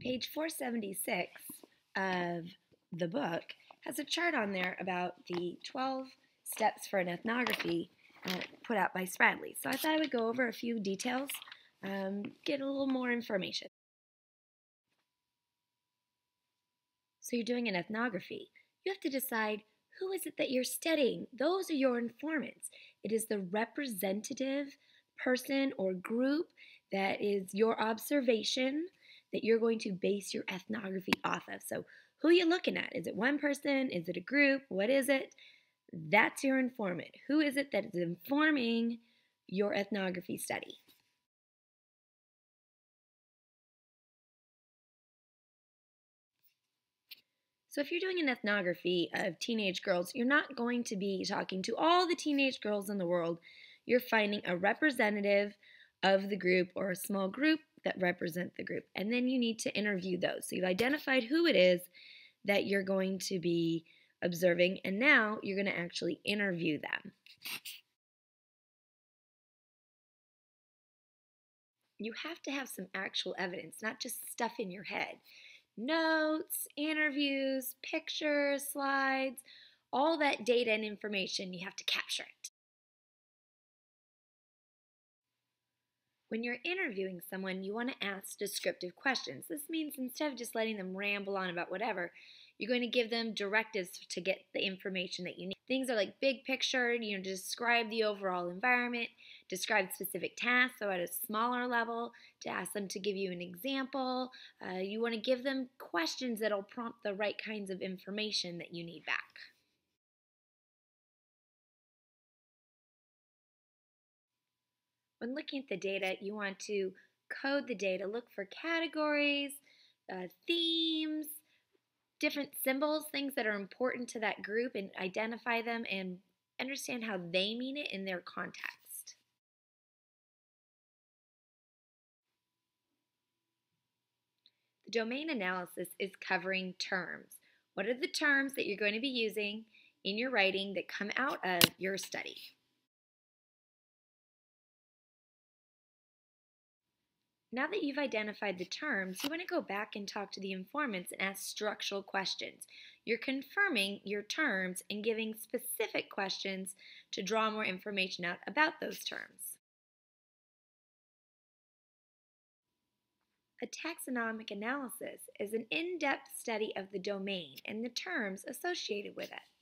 Page 476 of the book has a chart on there about the 12 steps for an ethnography uh, put out by Spradley. So I thought I would go over a few details, um, get a little more information. So you're doing an ethnography. You have to decide who is it that you're studying. Those are your informants. It is the representative person or group that is your observation that you're going to base your ethnography off of. So, who are you looking at? Is it one person? Is it a group? What is it? That's your informant. Who is it that is informing your ethnography study? So, if you're doing an ethnography of teenage girls, you're not going to be talking to all the teenage girls in the world. You're finding a representative of the group or a small group that represent the group. And then you need to interview those. So you've identified who it is that you're going to be observing, and now you're going to actually interview them. You have to have some actual evidence, not just stuff in your head. Notes, interviews, pictures, slides, all that data and information, you have to capture it. When you're interviewing someone, you want to ask descriptive questions. This means instead of just letting them ramble on about whatever, you're going to give them directives to get the information that you need. Things are like big picture, you know, describe the overall environment, describe specific tasks, so at a smaller level, to ask them to give you an example. Uh, you want to give them questions that'll prompt the right kinds of information that you need back. When looking at the data, you want to code the data, look for categories, uh, themes, different symbols, things that are important to that group, and identify them and understand how they mean it in their context. The domain analysis is covering terms. What are the terms that you're going to be using in your writing that come out of your study? Now that you've identified the terms, you want to go back and talk to the informants and ask structural questions. You're confirming your terms and giving specific questions to draw more information out about those terms. A taxonomic analysis is an in-depth study of the domain and the terms associated with it.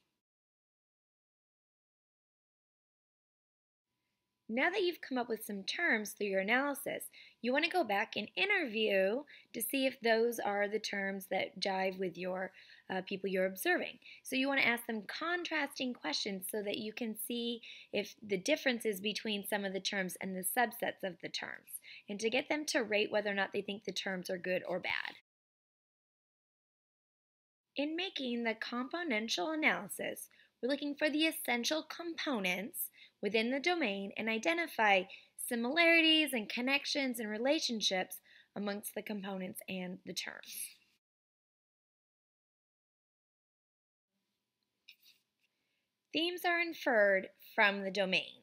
Now that you've come up with some terms through your analysis, you want to go back and interview to see if those are the terms that jive with your uh, people you're observing. So you want to ask them contrasting questions so that you can see if the differences between some of the terms and the subsets of the terms, and to get them to rate whether or not they think the terms are good or bad. In making the componential analysis, we're looking for the essential components within the domain and identify similarities and connections and relationships amongst the components and the terms. Themes are inferred from the domain.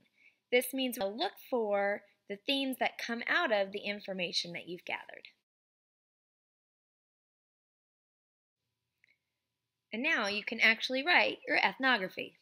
This means we'll look for the themes that come out of the information that you've gathered. And now you can actually write your ethnography.